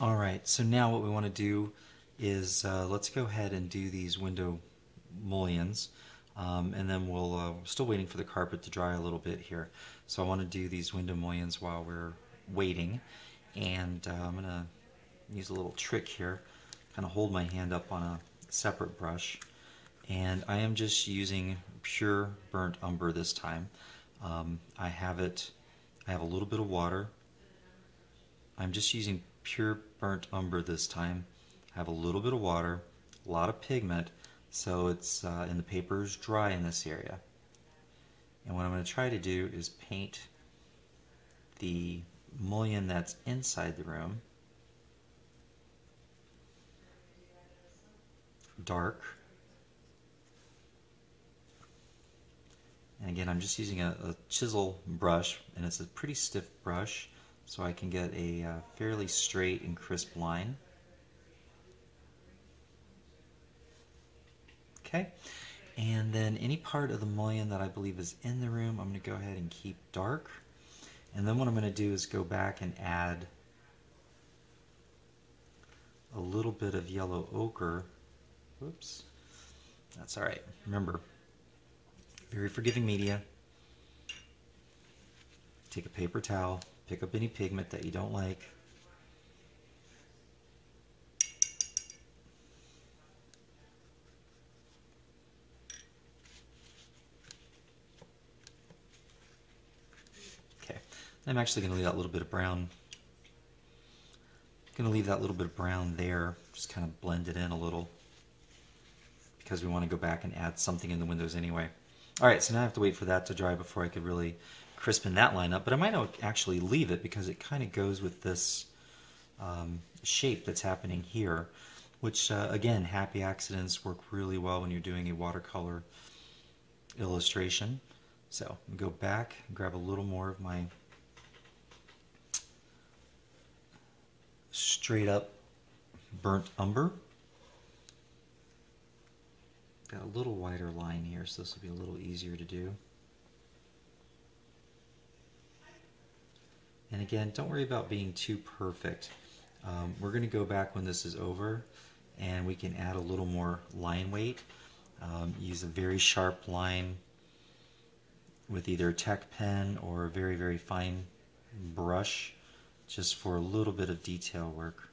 All right, so now what we want to do is uh, let's go ahead and do these window mullions. Um, and then we'll, uh, still waiting for the carpet to dry a little bit here. So I want to do these window mullions while we're waiting. And uh, I'm going to use a little trick here. Kind of hold my hand up on a separate brush. And I am just using pure burnt umber this time. Um, I have it, I have a little bit of water. I'm just using pure burnt umber this time. I have a little bit of water, a lot of pigment, so it's uh, and the paper is dry in this area. And what I'm going to try to do is paint the mullion that's inside the room dark. And again, I'm just using a, a, chisel brush, and it's a pretty stiff brush, so I can get a uh, fairly straight and crisp line. Okay, and then any part of the mullion that I believe is in the room, I'm going to go ahead and keep dark. And then what I'm going to do is go back and add a little bit of yellow ochre. Whoops, that's all right. Remember, very forgiving media. Take a paper towel, pick up any pigment that you don't like, Okay, I'm actually going to leave that little bit of brown. I'm going to leave that little bit of brown there, just kind of blend it in a little because we want to go back and add something in the windows anyway. All right, so now I have to wait for that to dry before I could really crispen that line up, but I might actually leave it because it kind of goes with this um, shape that's happening here, which uh, again, happy accidents work really well when you're doing a watercolor illustration. So go back, grab a little more of my straight up burnt umber. Got a little wider line here, so this will be a little easier to do. And again, don't worry about being too perfect. Um, we're going to go back when this is over and we can add a little more line weight. Um, use a very sharp line with either a tech pen or a very, very fine brush just for a little bit of detail work.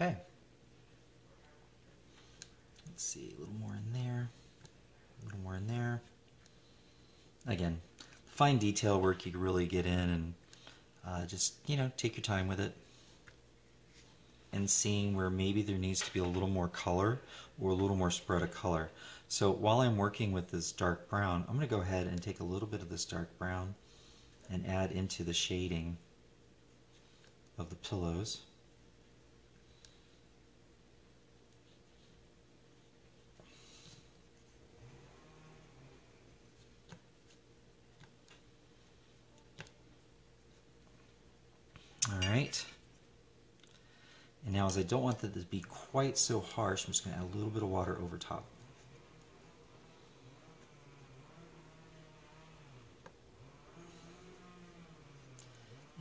Okay. Let's see, a little more in there, a little more in there. Again, fine detail work you can really get in and uh, just, you know, take your time with it and seeing where maybe there needs to be a little more color or a little more spread of color. So while I'm working with this dark brown, I'm going to go ahead and take a little bit of this dark brown and add into the shading of the pillows. All right. And now as I don't want that to be quite so harsh, I'm just going to add a little bit of water over top.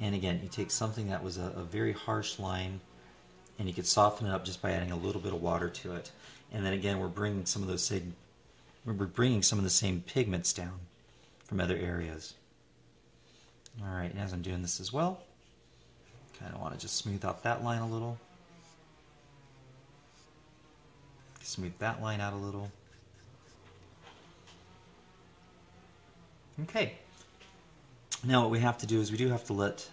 And again, you take something that was a, a, very harsh line and you could soften it up just by adding a little bit of water to it. And then again, we're bringing some of those same, we're bringing some of the same pigments down from other areas. All right, and as I'm doing this as well, kind of want to just smooth out that line a little. Smooth that line out a little. Okay. Now what we have to do is we do have to let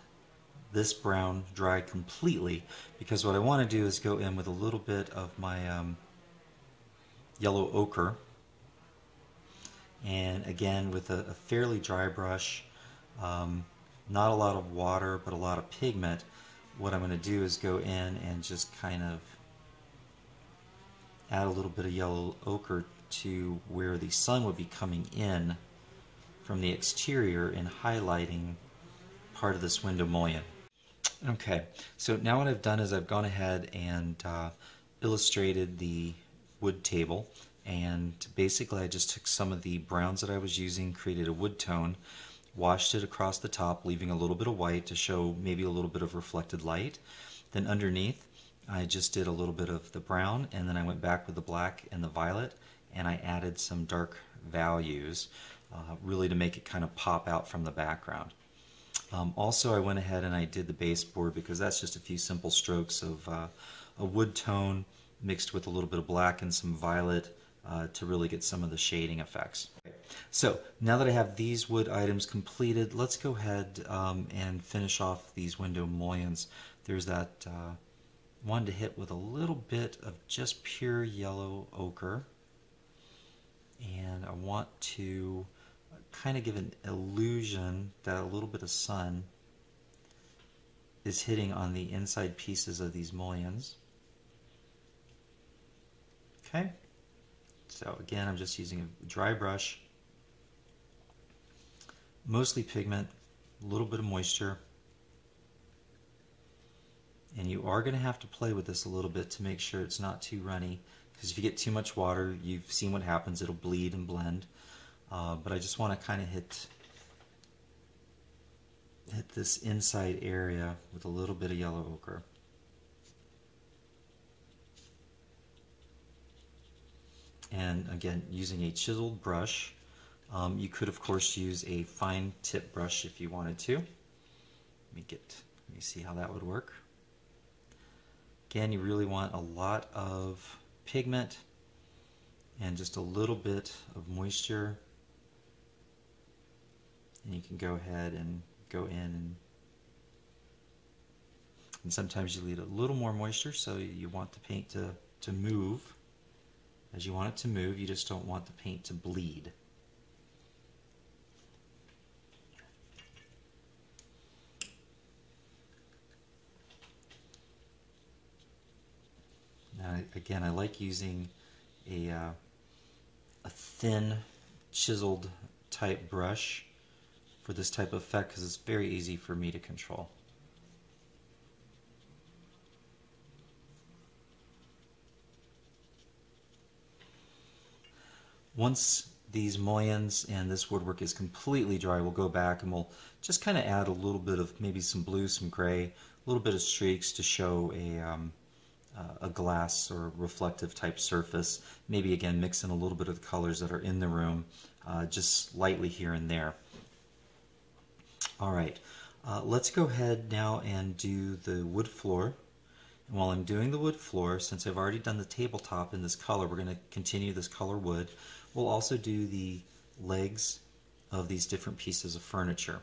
this brown dry completely because what I want to do is go in with a little bit of my um, yellow ochre and again with a, a fairly dry brush um, not a lot of water but a lot of pigment what I'm going to do is go in and just kind of add a little bit of yellow ochre to where the sun would be coming in from the exterior and highlighting part of this window mullion. Okay, so now what I've done is I've gone ahead and uh, illustrated the wood table and basically I just took some of the browns that I was using, created a wood tone, washed it across the top, leaving a little bit of white to show maybe a little bit of reflected light. Then underneath, I just did a little bit of the brown, and then I went back with the black and the violet, and I added some dark values, uh, really to make it kind of pop out from the background. Um, also, I went ahead and I did the baseboard because that's just a few simple strokes of uh, a wood tone mixed with a little bit of black and some violet uh, to really get some of the shading effects. So now that I have these wood items completed, let's go ahead um, and finish off these window mullions. There's that uh, one to hit with a little bit of just pure yellow ochre. And I want to kind of give an illusion that a little bit of sun is hitting on the inside pieces of these mullions. Okay, so again, I'm just using a dry brush, mostly pigment, a little bit of moisture, and you are going to have to play with this a little bit to make sure it's not too runny, because if you get too much water, you've seen what happens, it'll bleed and blend. Uh, but I just want to kind of hit hit this inside area with a little bit of yellow ochre. And again, using a chiseled brush. Um, you could, of course, use a fine tip brush if you wanted to. Let me get, let me see how that would work. Again, you really want a lot of pigment and just a little bit of moisture. And you can go ahead and go in and and sometimes you need a little more moisture so you want the paint to, to move. As you want it to move you just don't want the paint to bleed now again I like using a, uh, a thin chiseled type brush for this type of effect because it's very easy for me to control. Once these mullions and this woodwork is completely dry, we'll go back and we'll just kind of add a little bit of maybe some blue, some gray, a little bit of streaks to show a, um, a glass or reflective type surface. Maybe again mix in a little bit of the colors that are in the room, uh, just lightly here and there. All right, uh, let's go ahead now and do the wood floor. And while I'm doing the wood floor, since I've already done the tabletop in this color, we're going to continue this color wood. We'll also do the legs of these different pieces of furniture.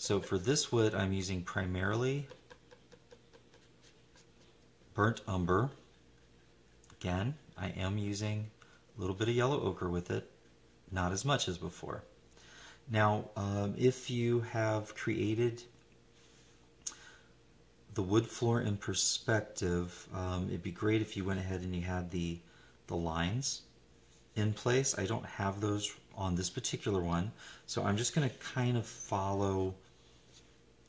So for this wood, I'm using primarily burnt umber. Again, I am using a little bit of yellow ochre with it, not as much as before. Now, um, if you have created the wood floor in perspective, um, it'd be great if you went ahead and you had the, the lines in place. I don't have those on this particular one, so I'm just going to kind of follow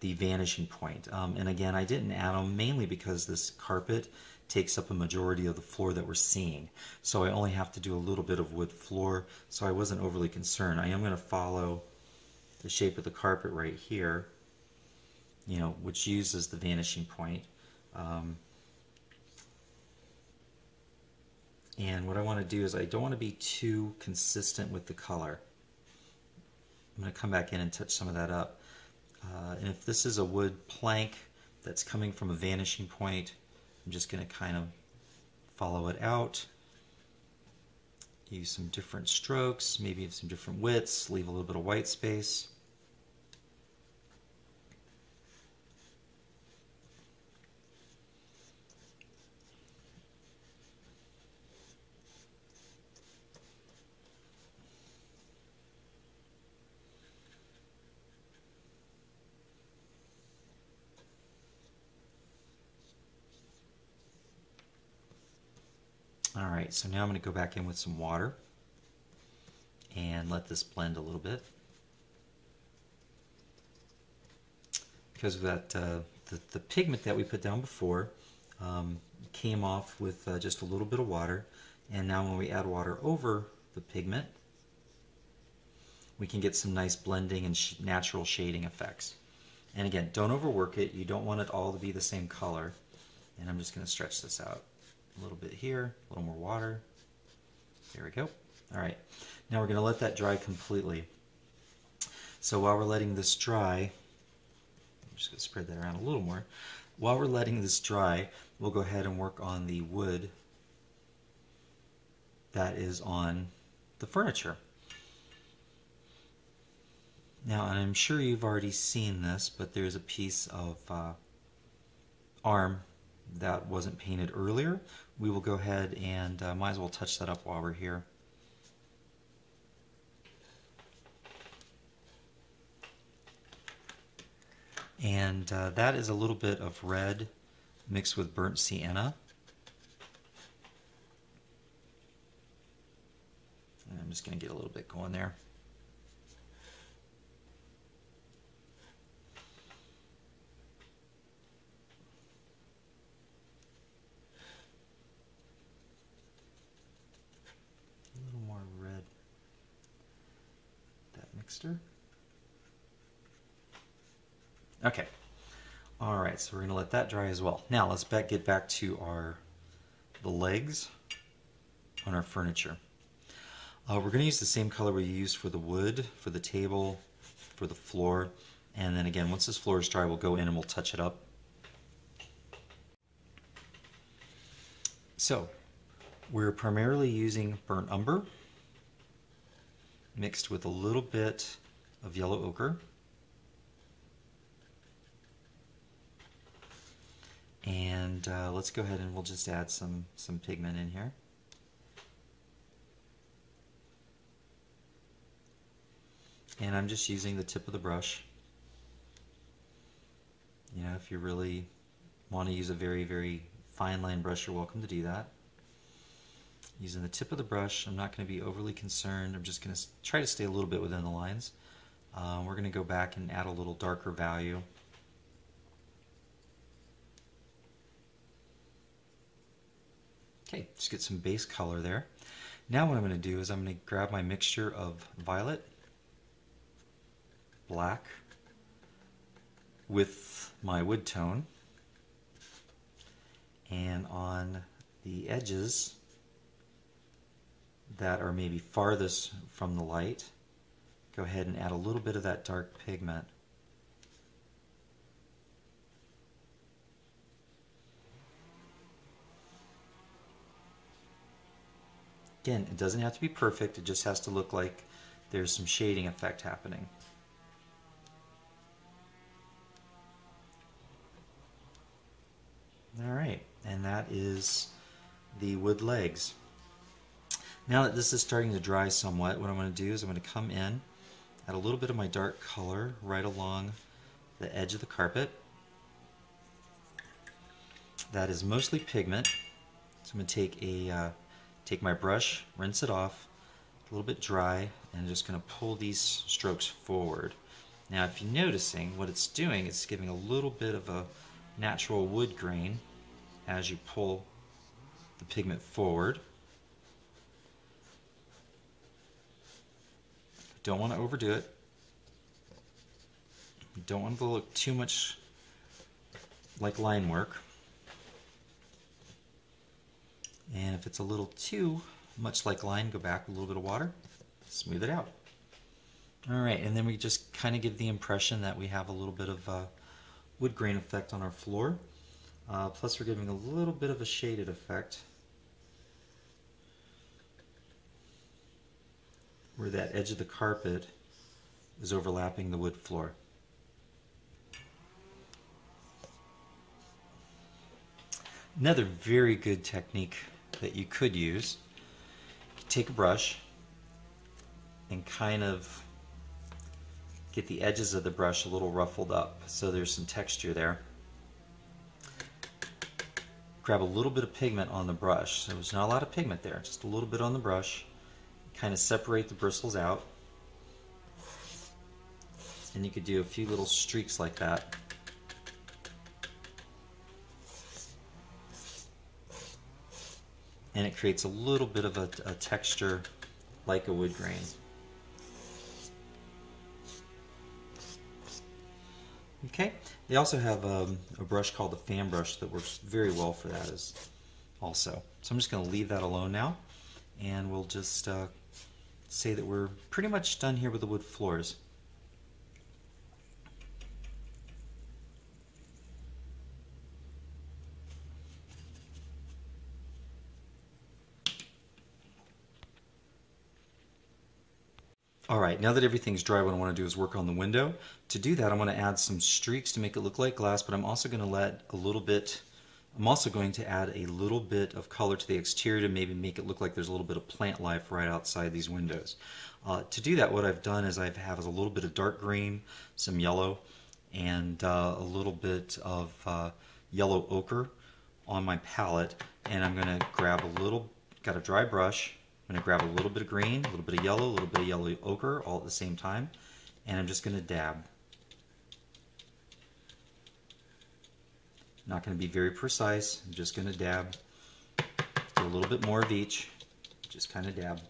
the vanishing point. Um, and again, I didn't add them mainly because this carpet takes up a majority of the floor that we're seeing. So I only have to do a little bit of wood floor, so I wasn't overly concerned. I am going to follow the shape of the carpet right here, you know, which uses the vanishing point. Um, and what I want to do is I don't want to be too consistent with the color. I'm going to come back in and touch some of that up. Uh, and if this is a wood plank that's coming from a vanishing point, I'm just going to kind of follow it out. Use some different strokes, maybe some different widths, leave a little bit of white space. All right, so now I'm going to go back in with some water and let this blend a little bit. because of that uh, the, the pigment that we put down before um, came off with uh, just a little bit of water and now when we add water over the pigment we can get some nice blending and sh natural shading effects. And again, don't overwork it. You don't want it all to be the same color. And I'm just going to stretch this out a little bit here, a little more water. There we go. All right, now we're going to let that dry completely. So while we're letting this dry, I'm just going to spread that around a little more. While we're letting this dry, we'll go ahead and work on the wood that is on the furniture. Now, and I'm sure you've already seen this, but there's a piece of uh, arm that wasn't painted earlier. We will go ahead and uh, might as well touch that up while we're here. And uh, that is a little bit of red mixed with burnt sienna. I'm just going to get a little bit going there. Okay. All right, so we're gonna let that dry as well. Now let's back, get back to our the legs on our furniture. Uh, we're gonna use the same color we used for the wood, for the table, for the floor, and then again, once this floor is dry, we'll go in and we'll touch it up. So, we're primarily using burnt umber mixed with a little bit of yellow ochre. And uh, let's go ahead and we'll just add some, some pigment in here. And I'm just using the tip of the brush. You know, if you really want to use a very, very fine line brush, you're welcome to do that. Using the tip of the brush, I'm not going to be overly concerned. I'm just going to try to stay a little bit within the lines. Um, we're going to go back and add a little darker value. Okay, just get some base color there. Now what I'm going to do is I'm going to grab my mixture of violet, black, with my wood tone, and on the edges that are maybe farthest from the light, go ahead and add a little bit of that dark pigment. Again, it doesn't have to be perfect, it just has to look like there's some shading effect happening. Alright, and that is the wood legs. Now that this is starting to dry somewhat, what I'm going to do is I'm going to come in, add a little bit of my dark color right along the edge of the carpet. That is mostly pigment. So I'm going to take a uh, take my brush, rinse it off, a little bit dry, and I'm just going to pull these strokes forward. Now if you're noticing, what it's doing, it's giving a little bit of a natural wood grain as you pull the pigment forward. Don't want to overdo it. don't want to look too much like line work. And if it's a little too much like line, go back with a little bit of water, smooth it out. All right, and then we just kind of give the impression that we have a little bit of uh, wood grain effect on our floor. Uh, plus we're giving a little bit of a shaded effect where that edge of the carpet is overlapping the wood floor. Another very good technique that you could use. You take a brush and kind of get the edges of the brush a little ruffled up so there's some texture there. Grab a little bit of pigment on the brush. So there's not a lot of pigment there, just a little bit on the brush kind of separate the bristles out. And you could do a few little streaks like that. And it creates a little bit of a, a texture like a wood grain. Okay, they also have um, a brush called the fan brush that works very well for that as also. So I'm just going to leave that alone now and we'll just uh, say that we're pretty much done here with the wood floors. All right, now that everything's dry, what I want to do is work on the window. To do that, I'm to add some streaks to make it look like glass, but I'm also going to let a little bit, I'm also going to add a little bit of color to the exterior to maybe make it look like there's a little bit of plant life right outside these windows. Uh, to do that, what I've done is I have a little bit of dark green, some yellow, and uh, a little bit of uh, yellow ochre on my palette, and I'm going to grab a little, got a dry brush, I'm going to grab a little bit of green, a little bit of yellow, a little bit of yellow ochre all at the same time, and I'm just going to dab. Not going to be very precise, I'm just going to dab. A little bit more of each, just kind of dab.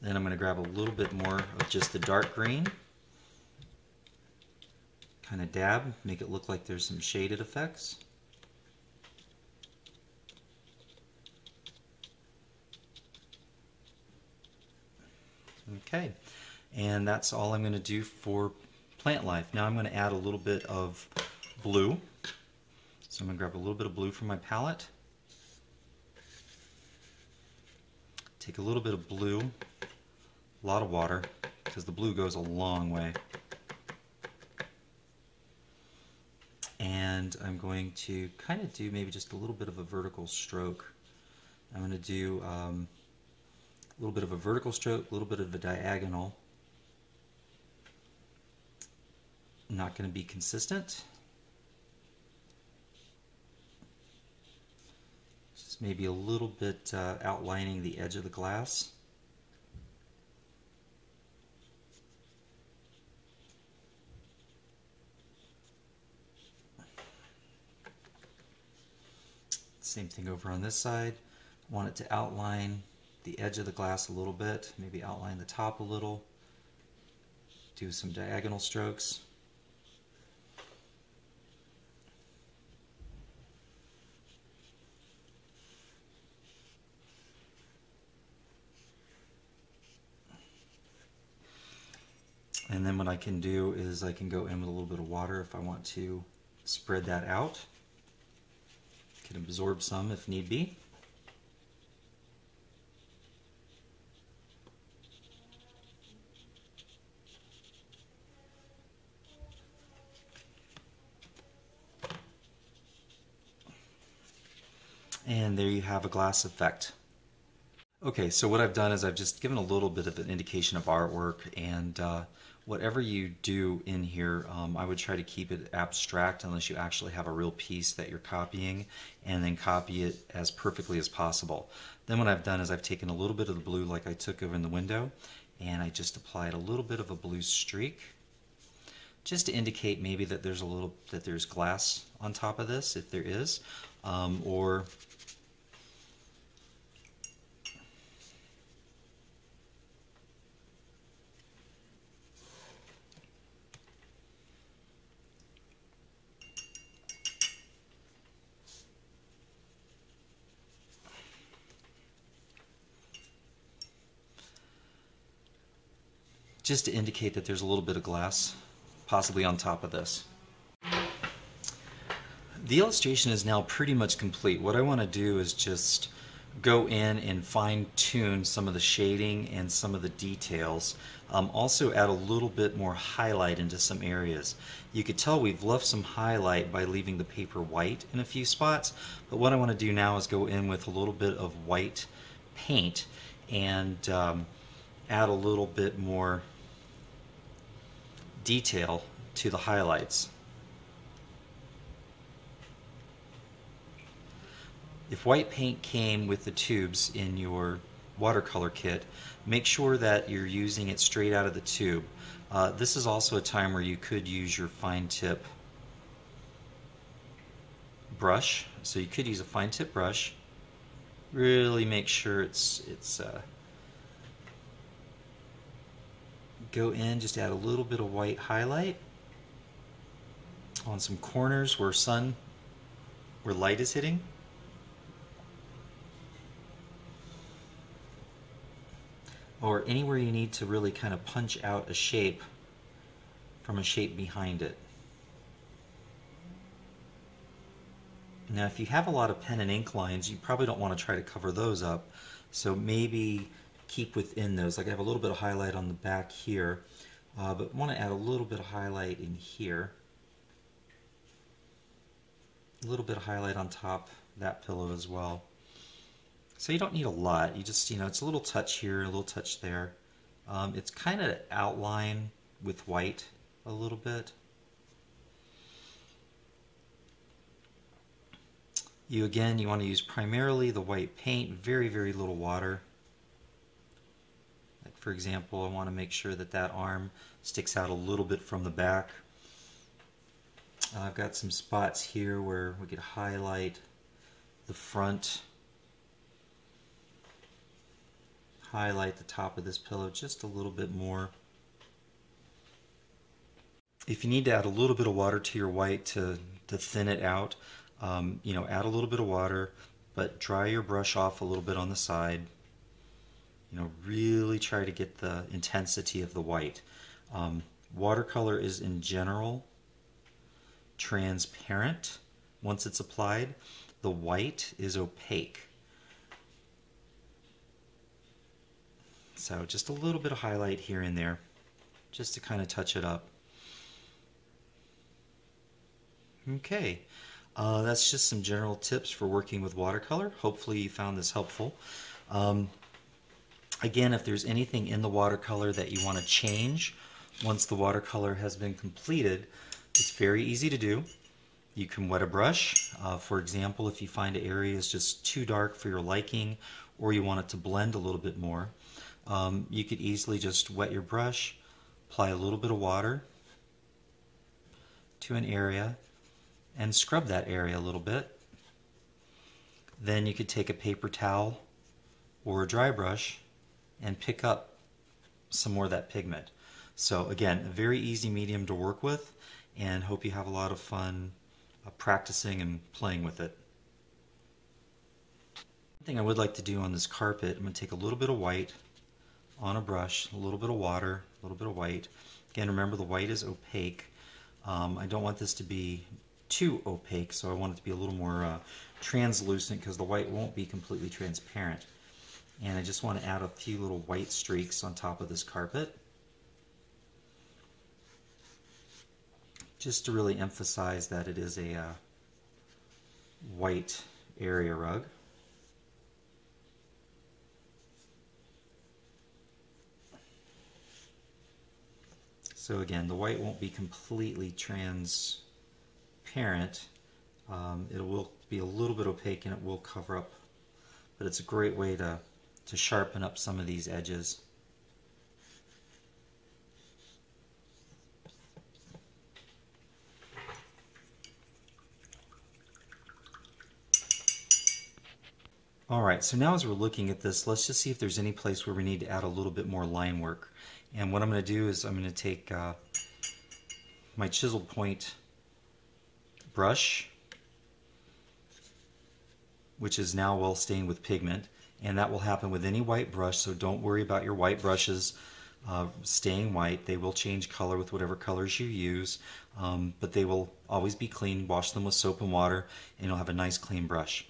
Then I'm going to grab a little bit more of just the dark green. Kind of dab, make it look like there's some shaded effects. Okay, and that's all I'm going to do for plant life. Now I'm going to add a little bit of blue. So I'm going to grab a little bit of blue from my palette. Take a little bit of blue, a lot of water, because the blue goes a long way. And I'm going to kind of do maybe just a little bit of a vertical stroke. I'm going to do um, a little bit of a vertical stroke, a little bit of a diagonal. Not going to be consistent. Just maybe a little bit uh, outlining the edge of the glass. Same thing over on this side. Want it to outline the edge of the glass a little bit, maybe outline the top a little, do some diagonal strokes. And then what I can do is I can go in with a little bit of water if I want to spread that out. Can absorb some if need be. And there you have a glass effect. Okay, so what I've done is I've just given a little bit of an indication of artwork and uh, whatever you do in here, um, I would try to keep it abstract unless you actually have a real piece that you're copying and then copy it as perfectly as possible. Then what I've done is I've taken a little bit of the blue like I took over in the window and I just applied a little bit of a blue streak just to indicate maybe that there's a little that there's glass on top of this if there is um, or just to indicate that there's a little bit of glass possibly on top of this. The illustration is now pretty much complete. What I want to do is just go in and fine tune some of the shading and some of the details. Um, also add a little bit more highlight into some areas. You could tell we've left some highlight by leaving the paper white in a few spots, but what I want to do now is go in with a little bit of white paint and um, add a little bit more detail to the highlights. If white paint came with the tubes in your watercolor kit, make sure that you're using it straight out of the tube. Uh, this is also a time where you could use your fine tip brush, so you could use a fine tip brush. Really make sure it's it's uh, go in, just add a little bit of white highlight on some corners where sun, where light is hitting. Or anywhere you need to really kind of punch out a shape from a shape behind it. Now if you have a lot of pen and ink lines, you probably don't want to try to cover those up. So maybe keep within those. Like I have a little bit of highlight on the back here, uh, but want to add a little bit of highlight in here. A little bit of highlight on top that pillow as well. So you don't need a lot. You just, you know, it's a little touch here, a little touch there. Um, it's kind of outline with white a little bit. You again, you want to use primarily the white paint, very, very little water. For example, I want to make sure that that arm sticks out a little bit from the back. I've got some spots here where we could highlight the front, highlight the top of this pillow just a little bit more. If you need to add a little bit of water to your white to, to thin it out, um, you know, add a little bit of water, but dry your brush off a little bit on the side. You know, really try to get the intensity of the white. Um, watercolor is in general transparent once it's applied. The white is opaque. So just a little bit of highlight here and there just to kind of touch it up. Okay, uh, that's just some general tips for working with watercolor. Hopefully you found this helpful. Um, again, if there's anything in the watercolor that you want to change once the watercolor has been completed, it's very easy to do. You can wet a brush. Uh, for example, if you find an area is just too dark for your liking or you want it to blend a little bit more, um, you could easily just wet your brush, apply a little bit of water to an area, and scrub that area a little bit. Then you could take a paper towel or a dry brush and pick up some more of that pigment. So again, a very easy medium to work with and hope you have a lot of fun uh, practicing and playing with it. One thing I would like to do on this carpet, I'm going to take a little bit of white on a brush, a little bit of water, a little bit of white. Again, remember the white is opaque. Um, I don't want this to be too opaque, so I want it to be a little more uh, translucent because the white won't be completely transparent. And I just want to add a few little white streaks on top of this carpet. Just to really emphasize that it is a uh, white area rug. So again, the white won't be completely transparent. Um, it will be a little bit opaque and it will cover up, but it's a great way to, to sharpen up some of these edges. Alright, so now as we're looking at this, let's just see if there's any place where we need to add a little bit more line work. And what I'm going to do is I'm going to take uh, my chisel point brush, which is now well stained with pigment, and that will happen with any white brush, so don't worry about your white brushes uh, staying white. They will change color with whatever colors you use, um, but they will always be clean. Wash them with soap and water, and you'll have a nice clean brush.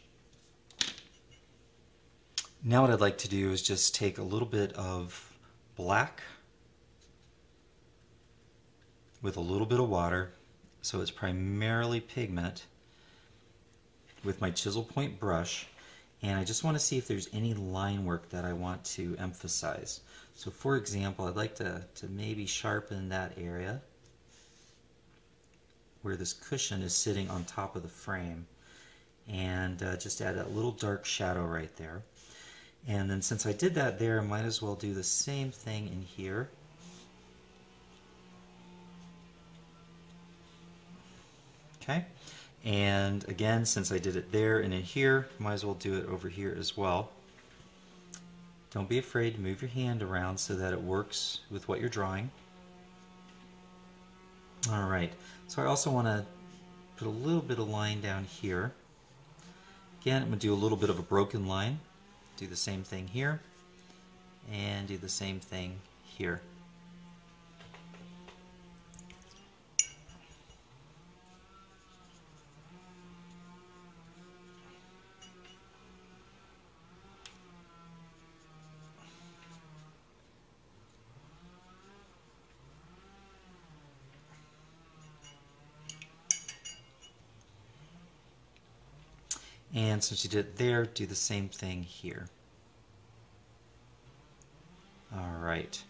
Now what I'd like to do is just take a little bit of black with a little bit of water so it's primarily pigment with my chisel point brush and I just want to see if there's any line work that I want to emphasize. So for example, I'd like to, to maybe sharpen that area where this cushion is sitting on top of the frame and uh, just add a little dark shadow right there. And then since I did that there, I might as well do the same thing in here. Okay, And again, since I did it there and in here, might as well do it over here as well. Don't be afraid to move your hand around so that it works with what you're drawing. Alright, so I also want to put a little bit of line down here. Again, I'm going to do a little bit of a broken line. Do the same thing here, and do the same thing here. And since you did it there, do the same thing here. All right.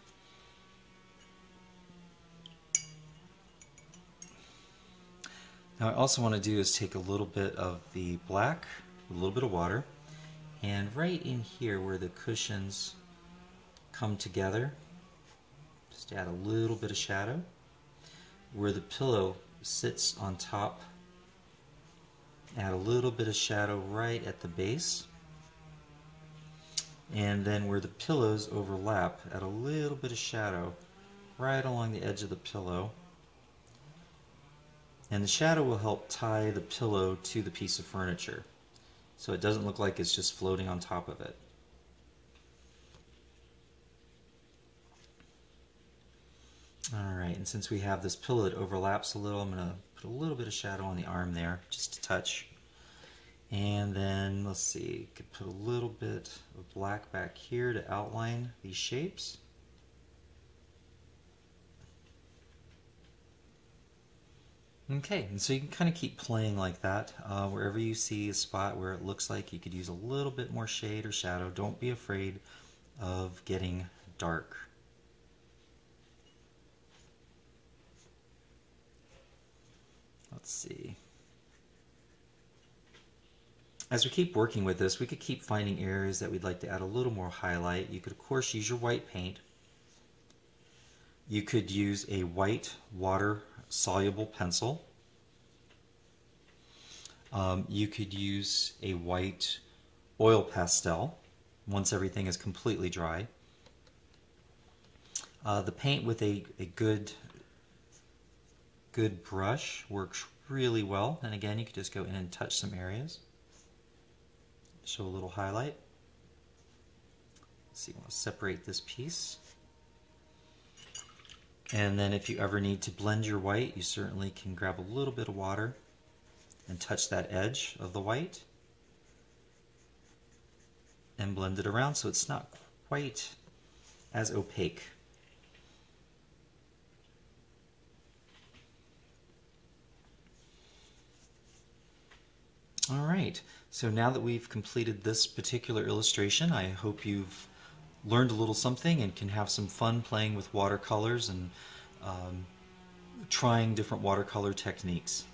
Now I also want to do is take a little bit of the black, a little bit of water, and right in here where the cushions come together, just add a little bit of shadow. Where the pillow sits on top add a little bit of shadow right at the base. And then where the pillows overlap add a little bit of shadow right along the edge of the pillow. And the shadow will help tie the pillow to the piece of furniture. So it doesn't look like it's just floating on top of it. Alright, and since we have this pillow that overlaps a little, I'm going to put a little bit of shadow on the arm there, just a touch. And then, let's see, could put a little bit of black back here to outline these shapes. Okay, and so you can kind of keep playing like that. Uh, wherever you see a spot where it looks like you could use a little bit more shade or shadow, don't be afraid of getting dark. Let's see. As we keep working with this, we could keep finding areas that we'd like to add a little more highlight. You could, of course, use your white paint. You could use a white water-soluble pencil. Um, you could use a white oil pastel once everything is completely dry. Uh, the paint with a, a good good brush works really well. And again, you could just go in and touch some areas. Show a little highlight. Let's see, we'll separate this piece. And then if you ever need to blend your white, you certainly can grab a little bit of water and touch that edge of the white and blend it around so it's not quite as opaque. All right, so now that we've completed this particular illustration, I hope you've learned a little something and can have some fun playing with watercolors and um, trying different watercolor techniques.